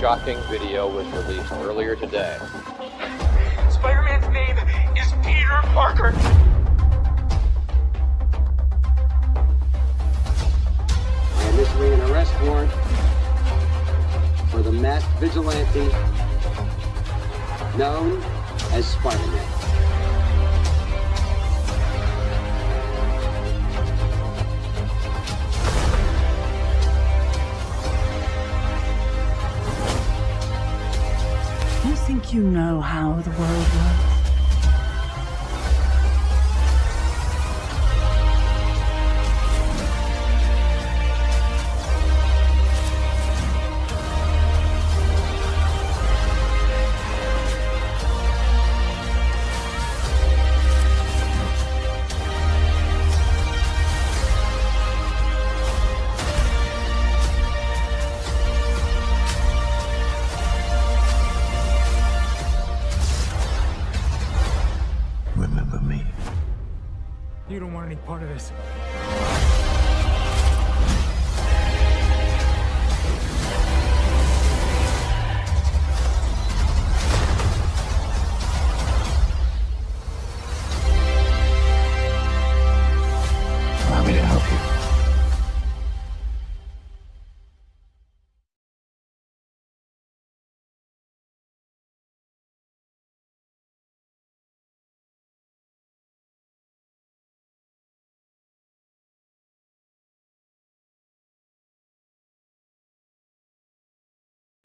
shocking video was released earlier today. Spider-Man's name is Peter Parker. I am issuing an arrest warrant for the masked vigilante known as Spider-Man. You think you know how the world Remember me. You don't want any part of this.